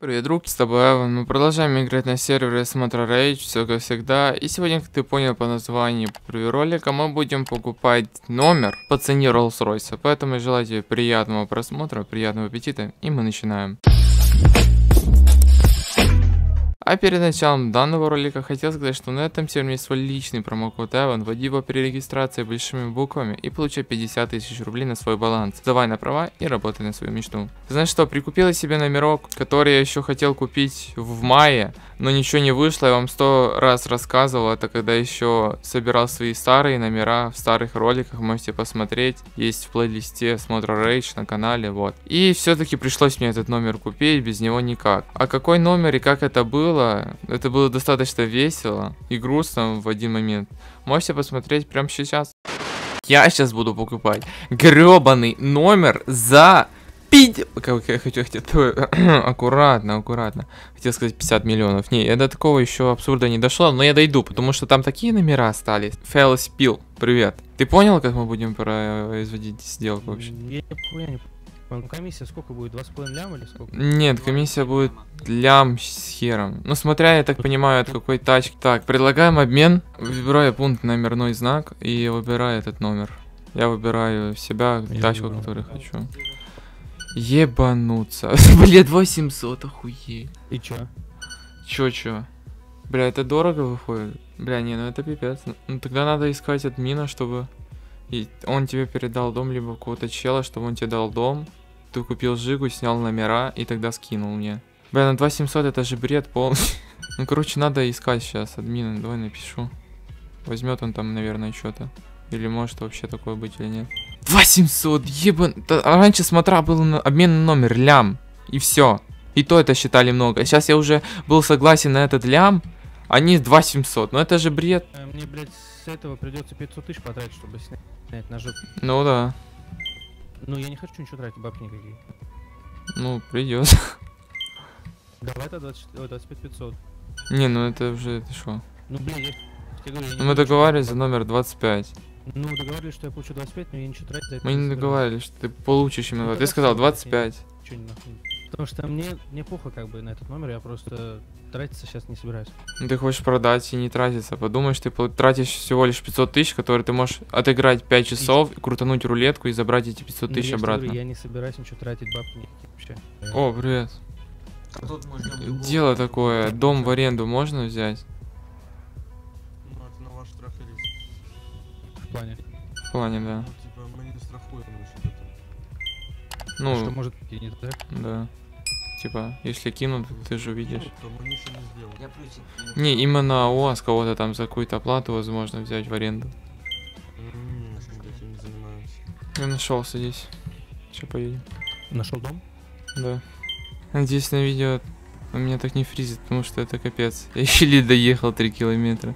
Привет, друг, с тобой Эван. Мы продолжаем играть на сервере Смотра Rage, все как всегда. И сегодня, как ты понял по названию ролика, мы будем покупать номер по цене Rolls-Royce. Поэтому желаю тебе приятного просмотра, приятного аппетита, и мы начинаем. А перед началом данного ролика хотел сказать, что на этом сервере есть свой личный промокод Эван, вводи его при регистрации большими буквами и получай 50 тысяч рублей на свой баланс. Давай на права и работай на свою мечту. Знаешь что, прикупила себе номерок, который я еще хотел купить в мае, но ничего не вышло, я вам сто раз рассказывал, это когда еще собирал свои старые номера в старых роликах, можете посмотреть, есть в плейлисте Смотра Rage на канале, вот. И все-таки пришлось мне этот номер купить, без него никак. А какой номер и как это было, это было достаточно весело и грустно в один момент. Можете посмотреть прямо сейчас. Я сейчас буду покупать гребаный номер за пить... Как я хочу, хотел... аккуратно, аккуратно. Хотел сказать 50 миллионов. Не, я до такого еще абсурда не дошло, но я дойду, потому что там такие номера остались. Spill, привет. Ты понял, как мы будем производить сделку вообще? Я не понял. Комиссия сколько будет? 2,5 лям или сколько? Нет, комиссия будет лям с хером. Ну, смотря, я так понимаю, от какой тачки. Так, предлагаем обмен. Выбираю пункт номерной знак и выбираю этот номер. Я выбираю себя, Я тачку, выбрал. которую хочу. Ебануться. Блин, 800, охуеть. И чё? Чё, чё? Бля, это дорого выходит? Бля, не, ну это пипец. Ну тогда надо искать админа, чтобы и он тебе передал дом, либо какого-то чела, чтобы он тебе дал дом. Ты купил жигу, снял номера и тогда скинул мне. Бля, на 2700 это же бред полный. Ну, короче, надо искать сейчас админа. Давай напишу. Возьмет он там, наверное, что-то. Или может вообще такое быть или нет. 2700, ебан. А раньше смотра был на обмен на номер, лям. И все. И то это считали много. Сейчас я уже был согласен на этот лям. Они 2700. Ну это же бред. Мне, блядь, с этого придется 500 тысяч потратить, чтобы снять, снять ножи. Ну да. Ну, я не хочу ничего тратить, бабки никакие. Ну, придется. Давай это 20, ой, 25 500. Не, ну это уже, это что? Ну, блин, я, тебе говорю, я не Ну, мы договаривались за номер 25. тратить. Ну, договаривались, что я получу 25, но я ничего тратить за это Мы не договаривались, что ты получишь именно. Ну, Ты сказал всё, 25. Чё не нахуй. Потому что мне, мне плохо как бы на этот номер, я просто тратиться сейчас не собираюсь. Ну, ты хочешь продать и не тратиться. Подумаешь, ты тратишь всего лишь 500 тысяч, которые ты можешь отыграть 5 часов, крутануть рулетку и забрать эти 500 Ну, тысяч же говорю, обратно. Я не собираюсь ничего тратить, бабки никакие вообще. О, привет. А. Дело такое, дом в аренду можно взять? Ну, это на ваш страх и риск. В плане. В плане, да. Ну, типа, мы не страхуем насчет этого. Что Ну, может быть и не так? да. Типа, если кинут, ты же увидишь. Ну, не именно у вас кого-то там за какую-то оплату возможно взять в аренду. Я нашел, садись. Че поедем? Нашел дом? Да. Надеюсь, на видео у меня так не фризит, потому что это капец. Я еле доехал 3 километра.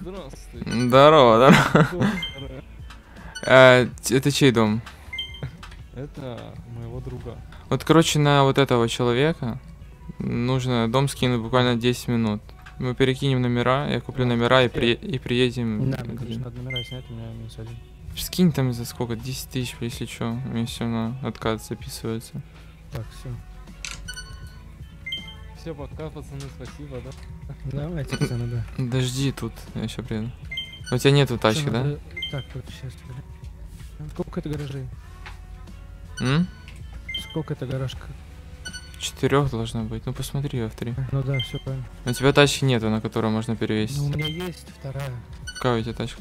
Здравствуйте. Здорово, здорово. А, т- это чей дом? Это моего друга. Вот, короче, на вот этого человека нужно дом скинуть буквально 10 минут. Мы перекинем номера, я куплю номера и, при... и приедем. Не надо, где- короче, надо номера снять, у меня минус один. Скинь там за сколько? 10 тысяч, если что. У меня все равно откат записывается. Так, все. Все, пока, пацаны, спасибо, да? Давайте, пацаны, да. Подожди тут, я еще приеду. У тебя нету тачки, Всё, да? надо- Так, сейчас. Сколько это гаражей? М? Сколько это гаражка? Четырех должно быть. Ну посмотри, в три. Ну да, все правильно. У тебя тачки нету, на которую можно перевесить. Ну, у меня есть вторая. Какая у тебя тачка?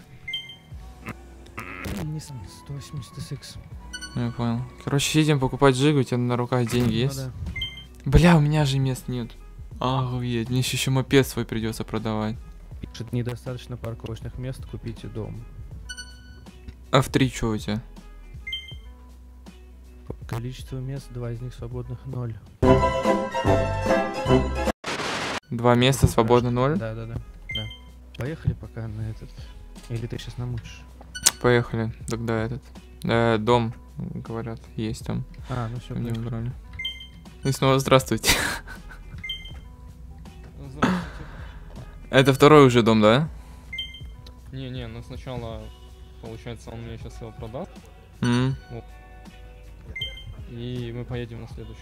Nissan 180 SX. Ну, Я понял. Короче, едем покупать жигу, у тебя на руках деньги Ну есть? да. Бля, у меня же мест нет. Охуеть, мне еще мопед свой придется продавать. Пишет, недостаточно парковочных мест, купите дом. А в три что у тебя? Количество мест, два из них свободных, ноль. Два места, свободно ноль? Да, да, да. Да. Поехали пока на этот. Или ты сейчас намучишь? Поехали, тогда этот. Э, дом, говорят, есть там. А, ну все, Не убрали. И снова здравствуйте. Здравствуйте. Это второй уже дом, да? Не-не, ну сначала, получается, он мне сейчас его продаст, М. и мы поедем на следующий.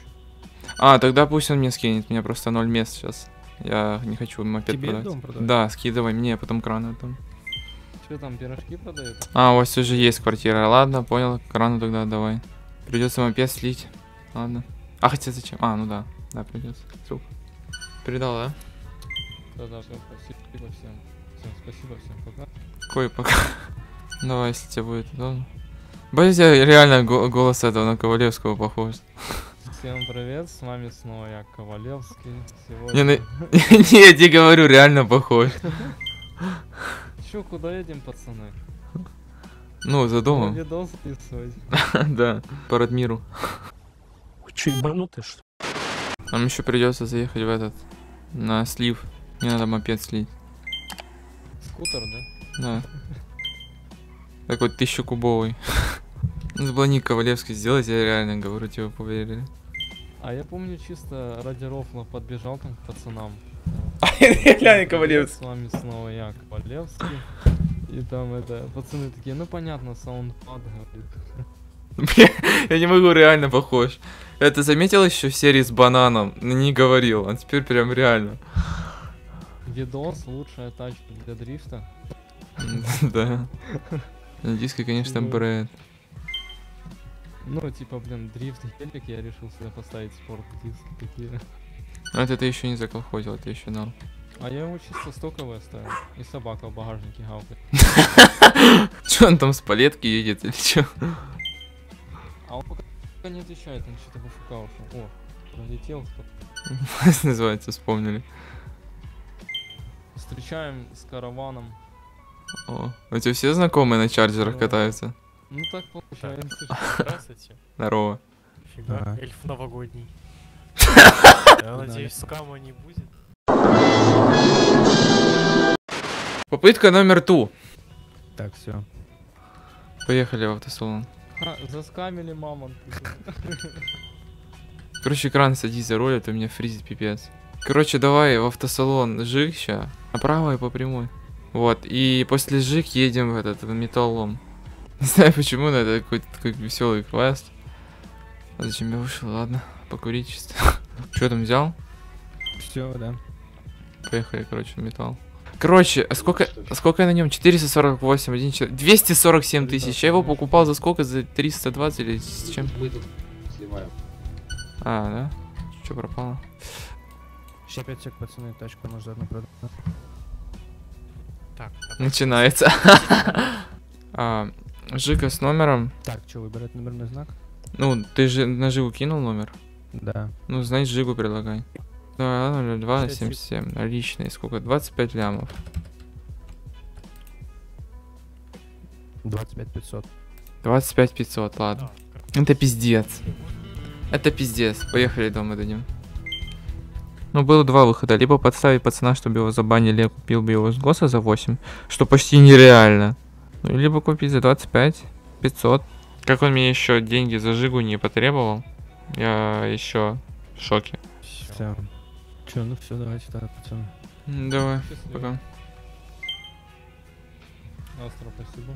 А, тогда пусть он мне скинет, у меня просто ноль мест сейчас. Я не хочу мопед Тебе продать. дом продавать? Да, скидывай мне, а потом кран там. Что там, пирожки продают? А, у вас уже есть квартира. Ладно, понял. Крану тогда давай. Придется мопед слить. Ладно. А хотя зачем? А, ну да. Да, придется. Сука. Передал, да? Да-да, всем спасибо всем. Всем спасибо, всем пока. Кой пока. Давай, если тебе будет удобно. Я реально го- голос этого на Ковалевского похож. Всем привет, с вами снова я, Ковалевский. Не, ну- Сегодня... Не, я тебе говорю, реально похож. Чё, куда едем, пацаны? Ну, за домом. Видос записывать. Да. По Радмиру. Че, ебанутый, что ли? Нам еще придется заехать в этот. На слив. Мне надо мопед слить. Скутер, да? Да. Такой тысячекубовый. Надо было ник Ковалевский сделать, я реально говорю, тебе поверили. А я помню, чисто ради рофла подбежал там к пацанам. Реально С вами снова я, Ковалевский. И там это, пацаны такие, ну понятно, саундпад говорит. Я не могу, реально похож. Это заметил еще в серии с бананом? но Не говорил, а теперь прям реально. Видос, лучшая тачка для дрифта. Да. На диске, конечно, Ну. бренд. Ну, типа, блин, дрифт гелик, я решил сюда поставить спорт диски такие. Но это ты еще не заколхозил, это еще норм. А я его чисто стоковый оставил. И собака в багажнике гавкает. Че он там с палетки едет или че? А он пока не отвечает, он что-то ушел. О, пролетел кто Называется, вспомнили. Встречаем с караваном. О, у тебя все знакомые на чарджерах катаются? Ну так получается. Здравствуйте. Здорово. Фига, эльф новогодний. Я надеюсь, скама не будет. Попытка номер ту. Так, все. Поехали в автосалон. Ха, заскамили мамонт. Короче, экран садись за руль, а то меня фризит пипец. Короче, давай в автосалон Жиг ща. Направо и по прямой. Вот, и после Жиг едем в этот в металлом. Не знаю почему, но это какой-то такой веселый квест. А зачем я вышел? Ладно, покурить чисто. Что там взял? Все, да. Поехали, короче, в металл. Короче, а сколько, а сколько я на нем? 448, один человек. 247 тысяч. Я его покупал за сколько? За 320 или с чем? Мы тут сливаем. А, да? Что пропало? Сейчас 5 сек, пацаны, тачку можно заодно продать. Так, Начинается. А, Жика с номером. Так, что, выбирать номерной знак? Ну, ты же на Жигу кинул номер? Да. Ну, значит, Жигу предлагай. Да, 02, Пять 77. Наличные. Сколько? 25 лямов. 25 500. 25 500, ладно. Это пиздец. Это пиздец. Поехали дома дадим. Ну, было два выхода. Либо подставить пацана, чтобы его забанили, я купил бы его с ГОСа за 8, что почти нереально. Ну, либо купить за 25 500. Как он мне еще деньги за Жигу не потребовал, я еще в шоке. Все. Че, ну все, давайте тогда, пацаны. Давай, Счастливо. пока. Астро, спасибо.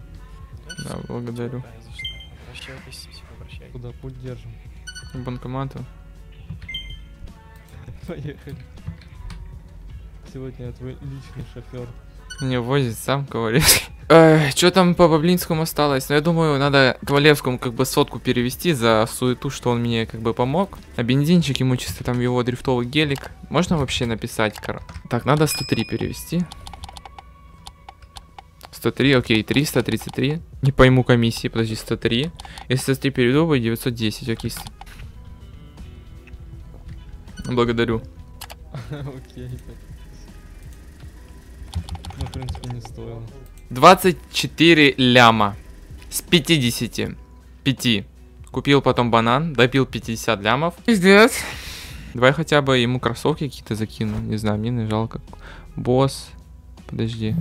Да, благодарю. Обращайтесь. Куда путь держим? К банкомату. Поехали. Сегодня я твой личный шофер. Не возит сам Ковалевский. Что там по Баблинскому осталось? Ну, я думаю, надо Ковалевскому как бы сотку перевести за суету, что он мне как бы помог. А бензинчик ему чисто там его дрифтовый гелик. Можно вообще написать? кор- Так, надо 103 перевести. 103, окей, 333. Не пойму комиссии, подожди, 103. Если 103 переведу, будет 910, окей. Благодарю. Окей. Ну, в принципе, не стоило. 24 ляма с 50. 5. Купил потом банан, допил 50 лямов. Пиздец. Давай хотя бы ему кроссовки какие-то закину. Не знаю, мне не жалко. Босс. Подожди.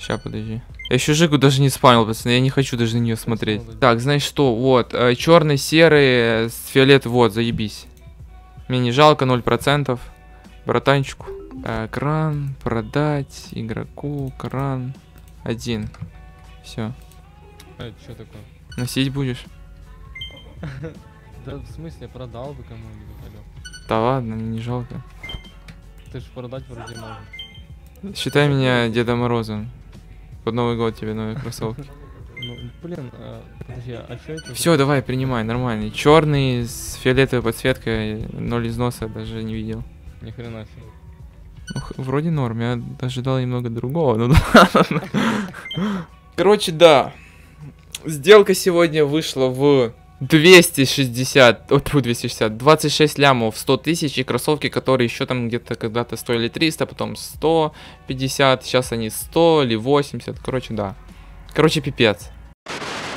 Ща, подожди. Я еще Жигу даже не спамил, пацаны. Я не хочу даже на нее смотреть. Так, знаешь что? Вот. черный, серый, э, с фиолетовым. Вот, заебись. Мне не жалко, 0%. Братанчику. Э, кран, продать, игроку, кран. Один. Все. А, это что такое? Носить будешь? Да, в смысле, продал бы кому-нибудь, алё. Да ладно, не жалко. Ты ж продать вроде можешь. Считай меня Дедом Морозом. Под Новый год тебе новые кроссовки. Ну, блин, а, подожди, а что это? Все, давай, принимай, нормальный. Черный с фиолетовой подсветкой, ноль износа, даже не видел. Ни хрена себе. Ну, вроде норм, я ожидал немного другого, да. Короче, да. Сделка сегодня вышла в 260, о, тьфу, 260, 26 лямов 100 тысяч, и кроссовки, которые еще там где-то когда-то стоили 300, потом 150, сейчас они 100 или 80, короче, да. Короче, пипец.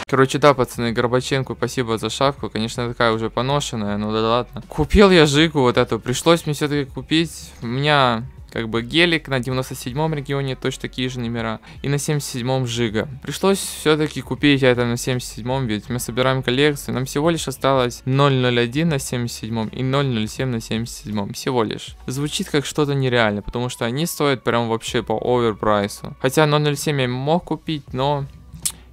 Короче, да, пацаны, Горбаченко, спасибо за шапку. Конечно, такая уже поношенная, но да ладно. Купил я жигу вот эту. Пришлось мне все-таки купить. У меня как бы гелик на 97-м регионе, точно такие же номера, и на 77-м жига. Пришлось все-таки купить это на 77-м, ведь мы собираем коллекцию, нам всего лишь осталось 001 на 77-м и 007 на 77-м, всего лишь. Звучит как что-то нереальное, потому что они стоят прям вообще по оверпрайсу. Хотя 007 я мог купить, но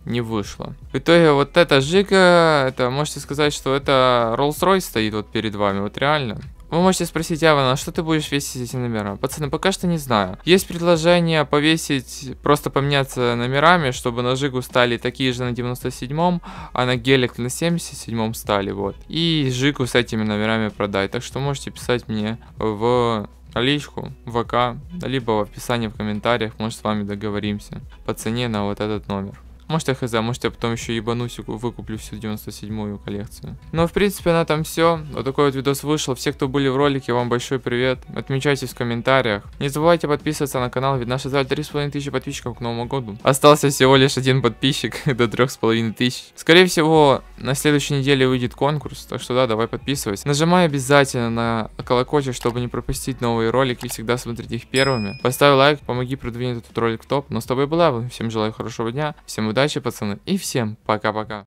не вышло. В итоге вот эта жига, это можете сказать, что это Rolls-Royce стоит вот перед вами, вот реально. Вы можете спросить Авана, что ты будешь весить эти номера? Пацаны, пока что не знаю. Есть предложение повесить, просто поменяться номерами, чтобы на Жигу стали такие же на 97-м, а на Гелик на 77-м стали, вот. И Жигу с этими номерами продать. Так что можете писать мне в личку, в ВК, либо в описании в комментариях, может с вами договоримся по цене на вот этот номер. Может я хз, может я потом еще ебанусь и ку- выкуплю всю 97-ю коллекцию. Ну, в принципе, на этом все. Вот такой вот видос вышел. Все, кто были в ролике, вам большой привет. Отмечайтесь в комментариях. Не забывайте подписываться на канал, ведь наши зали 3,5 тысячи подписчиков к Новому году. Остался всего лишь один подписчик до 3,5 тысяч. Скорее всего, на следующей неделе выйдет конкурс, так что да, давай подписывайся. Нажимай обязательно на колокольчик, чтобы не пропустить новые ролики и всегда смотреть их первыми. Поставь лайк, помоги продвинуть этот ролик в топ. Но с тобой была, всем желаю хорошего дня, всем удачи, пацаны, и всем пока-пока.